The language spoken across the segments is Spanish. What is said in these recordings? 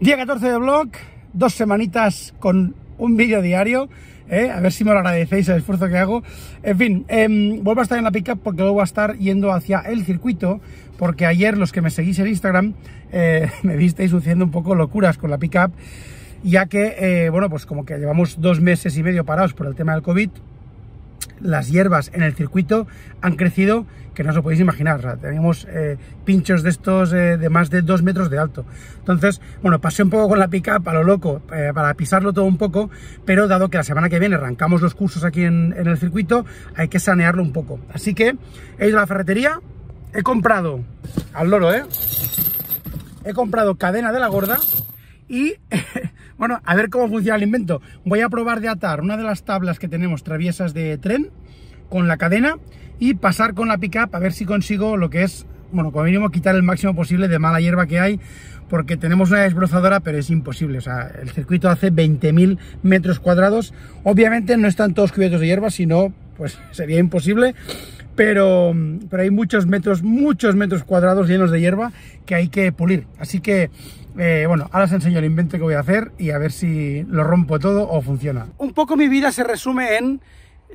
Día 14 de blog, dos semanitas con un vídeo diario. ¿eh? A ver si me lo agradecéis el esfuerzo que hago. En fin, eh, vuelvo a estar en la pickup porque luego a estar yendo hacia el circuito. Porque ayer los que me seguís en Instagram eh, me visteis haciendo un poco locuras con la pickup. Ya que, eh, bueno, pues como que llevamos dos meses y medio parados por el tema del COVID las hierbas en el circuito han crecido que no os lo podéis imaginar. Teníamos eh, pinchos de estos eh, de más de dos metros de alto. Entonces, bueno, pasé un poco con la pickup a lo loco eh, para pisarlo todo un poco, pero dado que la semana que viene arrancamos los cursos aquí en, en, el circuito, hay que sanearlo un poco. Así que he ido a la ferretería, he comprado, al loro, ¿eh? He comprado cadena de la gorda y bueno, a ver cómo funciona el invento. Voy a probar de atar una de las tablas que tenemos traviesas de tren con la cadena y pasar con la pickup a ver si consigo lo que es, bueno, como mínimo quitar el máximo posible de mala hierba que hay porque tenemos una desbrozadora, pero es imposible. O sea, el circuito hace 20.000 metros cuadrados. Obviamente no están todos cubiertos de hierba, sino pues sería imposible. Pero, pero hay muchos metros, muchos metros cuadrados llenos de hierba que hay que pulir. Así que eh, bueno, ahora os enseño el invento que voy a hacer y a ver si lo rompo todo o funciona. Un poco mi vida se resume en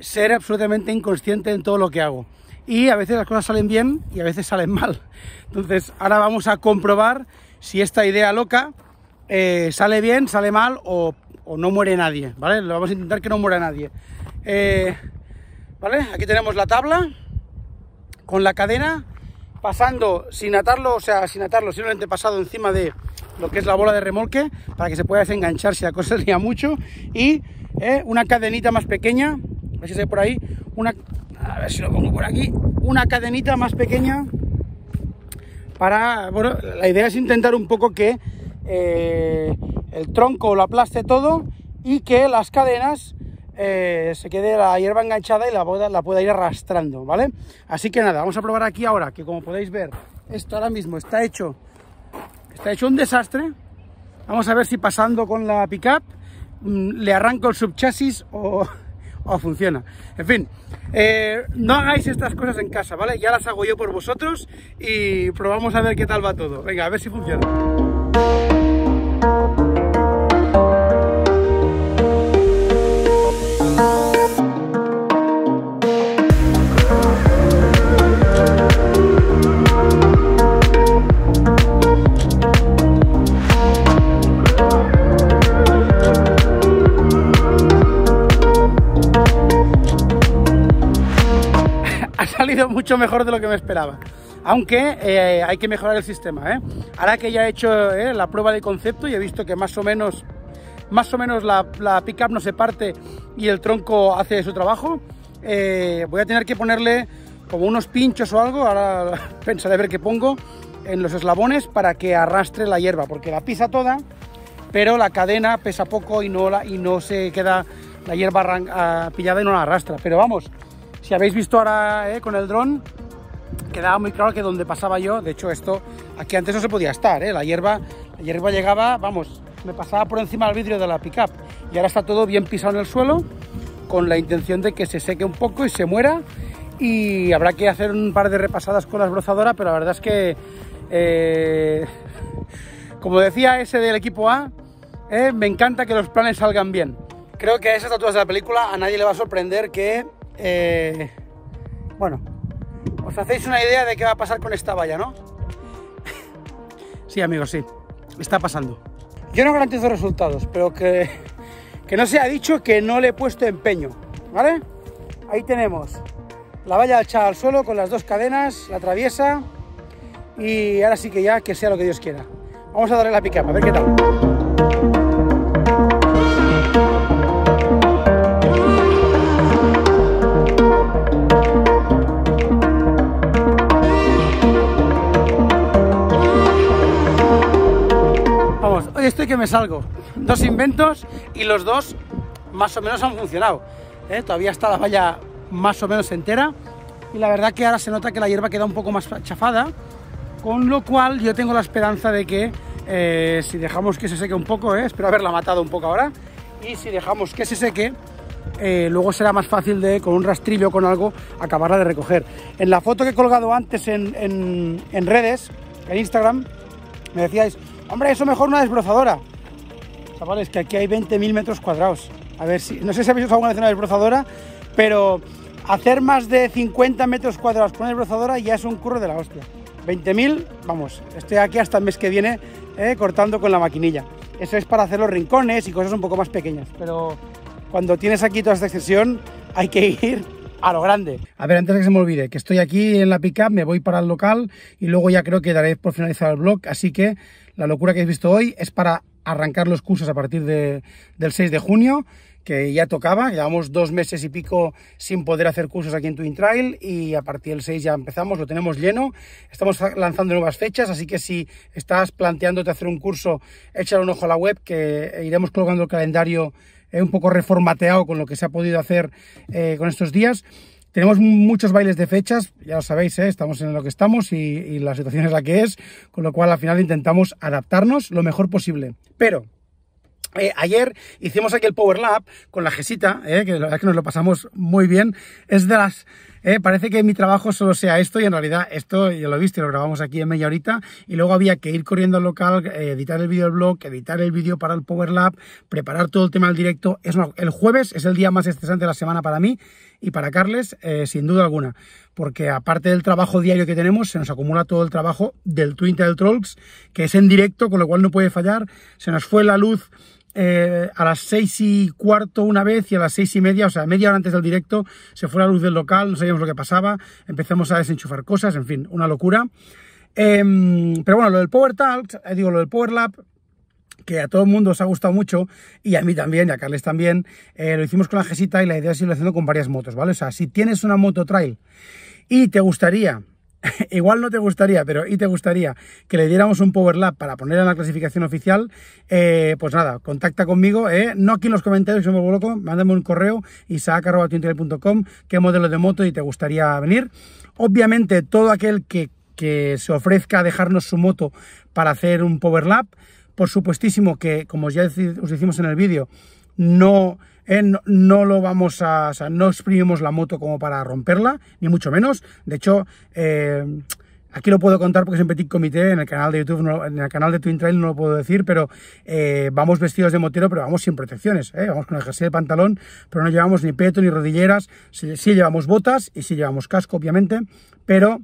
ser absolutamente inconsciente en todo lo que hago. Y a veces las cosas salen bien y a veces salen mal. Entonces, ahora vamos a comprobar si esta idea loca eh, sale bien, sale mal o, no muere nadie, ¿vale? Lo vamos a intentar que no muera nadie. Eh, ¿Vale? Aquí tenemos la tabla con la cadena pasando sin atarlo, o sea, sin atarlo, simplemente pasado encima de lo que es la bola de remolque para que se pueda desenganchar si la cosa se lía mucho y eh, una cadenita más pequeña, a ver si por ahí, una, a ver si lo pongo por aquí, una cadenita más pequeña para, bueno, la idea es intentar un poco que eh, el tronco lo aplaste todo y que las cadenas eh, se quede la hierba enganchada y la, la pueda ir arrastrando, ¿vale? Así que nada, vamos a probar aquí ahora, que como podéis ver, esto ahora mismo está hecho Está hecho un desastre. Vamos a ver si pasando con la pickup mm, le arranco el subchasis o, o funciona. En fin, eh, no hagáis estas cosas en casa, ¿vale? Ya las hago yo por vosotros y probamos a ver qué tal va todo. Venga, a ver si funciona. Mucho mejor de lo que me esperaba. Aunque eh, hay que mejorar el sistema. ¿eh? Ahora que ya he hecho eh, la prueba de concepto y he visto que más o menos, más o menos la, la pickup no se parte y el tronco hace su trabajo, eh, voy a tener que ponerle como unos pinchos o algo, ahora pensaré a ver qué pongo, en los eslabones para que arrastre la hierba, porque la pisa toda, pero la cadena pesa poco y no, la, y no se queda la hierba arran, pillada y no la arrastra. Pero vamos, si habéis visto ahora eh, con el dron, quedaba muy claro que donde pasaba yo, de hecho esto, aquí antes no se podía estar, eh, la, hierba, la hierba llegaba, vamos, me pasaba por encima del vidrio de la pickup y ahora está todo bien pisado en el suelo con la intención de que se seque un poco y se muera y habrá que hacer un par de repasadas con la esbrozadora, pero la verdad es que, eh, como decía ese del equipo A, eh, me encanta que los planes salgan bien. Creo que a esas alturas de la película a nadie le va a sorprender que eh, bueno, os hacéis una idea de qué va a pasar con esta valla, ¿no? sí, amigos, sí, está pasando. Yo no garantizo resultados, pero que, que no se ha dicho que no le he puesto empeño, ¿vale? Ahí tenemos la valla echada al suelo con las dos cadenas, la traviesa y ahora sí que ya que sea lo que Dios quiera. Vamos a darle la pica, a ver qué tal. Estoy que me salgo. Dos inventos y los dos más o menos han funcionado. ¿eh? Todavía está la valla más o menos entera y la verdad que ahora se nota que la hierba queda un poco más chafada, con lo cual yo tengo la esperanza de que eh, si dejamos que se seque un poco, ¿eh? espero haberla matado un poco ahora, y si dejamos que se seque, eh, luego será más fácil de con un rastrillo o con algo acabarla de recoger. En la foto que he colgado antes en, en, en redes, en Instagram, me decíais, Hombre, eso mejor una desbrozadora. Chavales, que aquí hay 20.000 metros cuadrados. A ver si, no sé si habéis usado alguna vez una desbrozadora, pero hacer más de 50 metros cuadrados con una desbrozadora ya es un curro de la hostia. 20.000, vamos, estoy aquí hasta el mes que viene eh, cortando con la maquinilla. Eso es para hacer los rincones y cosas un poco más pequeñas, pero cuando tienes aquí toda esta extensión hay que ir a lo grande. A ver, antes de que se me olvide, que estoy aquí en la pickup, me voy para el local y luego ya creo que daré por finalizar el blog, así que la locura que habéis visto hoy es para arrancar los cursos a partir de, del 6 de junio, que ya tocaba, llevamos dos meses y pico sin poder hacer cursos aquí en Twin Trail y a partir del 6 ya empezamos, lo tenemos lleno, estamos lanzando nuevas fechas, así que si estás planteándote hacer un curso, échale un ojo a la web que iremos colgando el calendario eh, un poco reformateado con lo que se ha podido hacer eh, con estos días. Tenemos muchos bailes de fechas, ya lo sabéis, ¿eh? estamos en lo que estamos y, la situación es la que es, con lo cual al final intentamos adaptarnos lo mejor posible. Pero eh, ayer hicimos aquí el Power Lab con la Gesita, que la verdad es que nos lo pasamos muy bien. Es de las eh, parece que mi trabajo solo sea esto y en realidad esto ya lo y lo grabamos aquí en media horita y luego había que ir corriendo al local, eh, editar el vídeo del blog, editar el vídeo para el Power Lab, preparar todo el tema del directo. Es el jueves es el día más estresante de la semana para mí y para Carles, eh, sin duda alguna, porque aparte del trabajo diario que tenemos, se nos acumula todo el trabajo del Twitter Trolls, que es en directo, con lo cual no puede fallar. Se nos fue la luz eh, a las seis y cuarto una vez y a las seis y media, o sea, media hora antes del directo, se fue la luz del local, no sabíamos lo que pasaba, empezamos a desenchufar cosas, en fin, una locura. Em, pero bueno, lo del Power Talk, eh, digo, lo del Power Lab, que a todo el mundo os ha gustado mucho, y a mí también, y a Carles también, eh, lo hicimos con la Gesita y la idea es irlo haciendo con varias motos, ¿vale? O sea, si tienes una moto trail y te gustaría igual no te gustaría, pero y te gustaría que le diéramos un Power Lab para poner en la clasificación oficial, eh, pues nada, contacta conmigo, eh, no aquí en los comentarios, yo me vuelvo mándame un correo, isaac.com, qué modelo de moto y te gustaría venir. Obviamente, todo aquel que, que se ofrezca a dejarnos su moto para hacer un Power Lab, por supuestísimo que, como ya os decimos en el vídeo, no eh, no, lo vamos a, o sea, no exprimimos la moto como para romperla, ni mucho menos. De hecho, eh, aquí lo puedo contar porque es en Petit Comité, en el canal de YouTube, en el canal de Twin Trail no lo puedo decir, pero eh, vamos vestidos de motero, pero vamos sin protecciones, vamos con el jersey de pantalón, pero no llevamos ni peto ni rodilleras, sí, sí llevamos botas y sí llevamos casco, obviamente, pero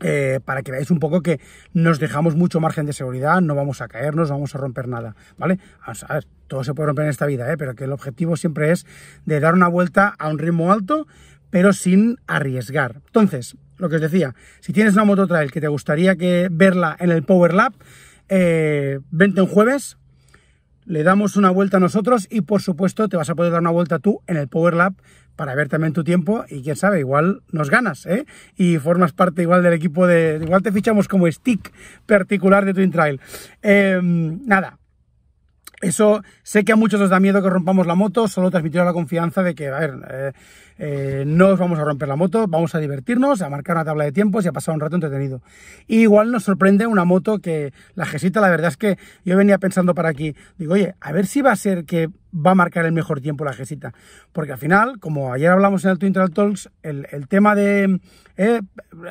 eh, para que veáis un poco que nos dejamos mucho margen de seguridad, no vamos a caernos, no vamos a romper nada, ¿vale? todo se puede romper en esta vida, ¿eh? pero que el objetivo siempre es de dar una vuelta a un ritmo alto, pero sin arriesgar. Entonces, lo que os decía, si tienes una moto trail que te gustaría que verla en el Power Lab, eh, vente un jueves, le damos una vuelta a nosotros y por supuesto te vas a poder dar una vuelta tú en el Power Lab para ver también tu tiempo y quién sabe, igual nos ganas, ¿eh? Y formas parte igual del equipo de... Igual te fichamos como stick particular de Twin Trail. Em, nada, eso sé que a muchos os da miedo que rompamos la moto, solo transmitir la confianza de que, a ver, eh, eh, no os vamos a romper la moto, vamos a divertirnos, a marcar una tabla de tiempos y a pasar un rato entretenido. igual nos sorprende una moto que la Gesita, la verdad es que yo venía pensando para aquí, digo, oye, a ver si va a ser que va a marcar el mejor tiempo la Gesita. Porque al final, como ayer hablamos en el Twin Trail Talks, el, el tema de eh,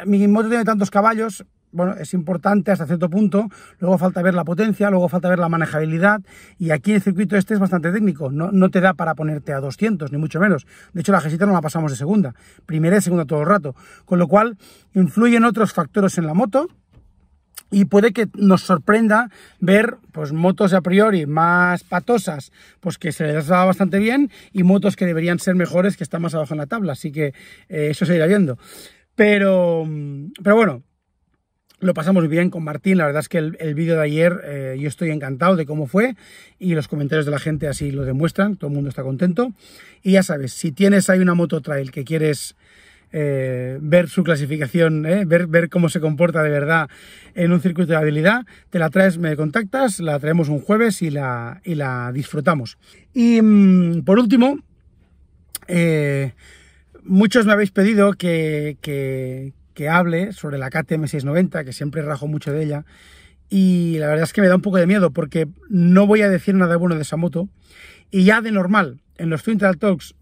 mi moto tiene tantos caballos, bueno, es importante hasta cierto punto, luego falta ver la potencia, luego falta ver la manejabilidad, y aquí el circuito este es bastante técnico, no, no te da para ponerte a 200, ni mucho menos. De hecho, la Gesita no la pasamos de segunda, primera y segunda todo el rato, con lo cual influyen otros factores en la moto, y puede que nos sorprenda ver pues motos a priori más patosas, pues que se les da bastante bien, y motos que deberían ser mejores que están más abajo en la tabla, así que eh, eso se irá viendo. Pero, pero bueno, lo pasamos bien con Martín, la verdad es que el, vídeo de ayer eh, yo estoy encantado de cómo fue y los comentarios de la gente así lo demuestran, todo el mundo está contento. Y ya sabes, si tienes ahí una moto trail que quieres eh, ver su clasificación, eh, ver, cómo se comporta de verdad en un circuito de habilidad, te la traes, me contactas, la traemos un jueves y la, y la disfrutamos. Y mm, por último, muchos me habéis pedido que que hable sobre la KTM 690, que siempre rajo mucho de ella, y la verdad es que me da un poco de miedo porque no voy a decir nada bueno de esa moto, y ya de normal, en los Twin Talks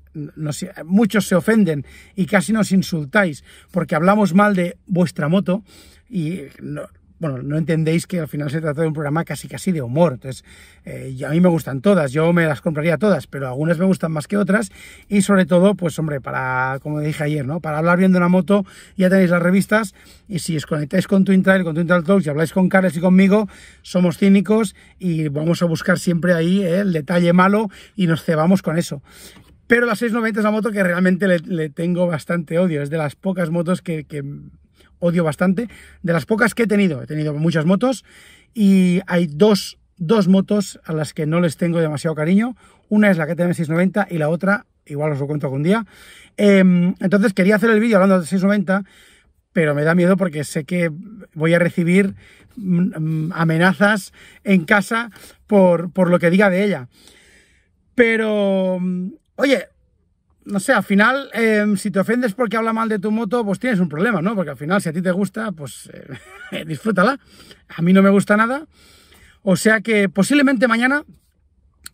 muchos se ofenden y casi nos insultáis porque hablamos mal de vuestra moto y bueno, no entendéis que al final se trata de un programa casi casi de humor. Entonces, eh, a mí me gustan todas, yo me las compraría todas, pero algunas me gustan más que otras. Y sobre todo, pues hombre, para, como dije ayer, ¿no? Para hablar bien de una moto, ya tenéis las revistas. Y si os conectáis con Twin Trail, con Twin Trail Talks y habláis con Carles y conmigo, somos cínicos y vamos a buscar siempre ahí ¿eh? el detalle malo y nos cebamos con eso. Pero la 690 es una moto que realmente le, tengo bastante odio. Es de las pocas motos que odio bastante. De las pocas que he tenido, he tenido muchas motos y hay dos, dos motos a las que no les tengo demasiado cariño. Una es la KTM 690 y la otra, igual os lo cuento algún día. Em, entonces quería hacer el vídeo hablando de 690, pero me da miedo porque sé que voy a recibir mm, mm, amenazas en casa por, por lo que diga de ella. Pero, mm, oye, no sé, al final, em, si te ofendes porque habla mal de tu moto, pues tienes un problema, ¿no? Porque al final, si a ti te gusta, pues eh, disfrútala. A mí no me gusta nada. O sea que posiblemente mañana...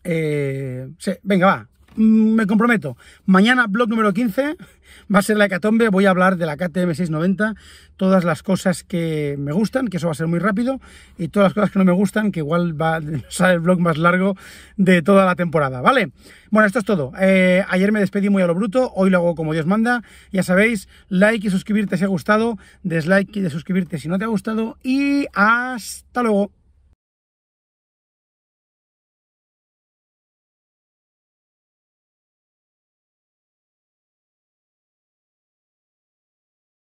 Eh, venga, va, me comprometo. Mañana, blog número 15 va a ser la hecatombe, voy a hablar de la KTM 690, todas las cosas que me gustan, que eso va a ser muy rápido, y todas las cosas que no me gustan, que igual va a ser el blog más largo de toda la temporada, ¿vale? Bueno, esto es todo. Eh, ayer me despedí muy a lo bruto, hoy lo hago como Dios manda, ya sabéis, like y suscribirte si ha gustado, dislike y de suscribirte si no te ha gustado, y hasta luego.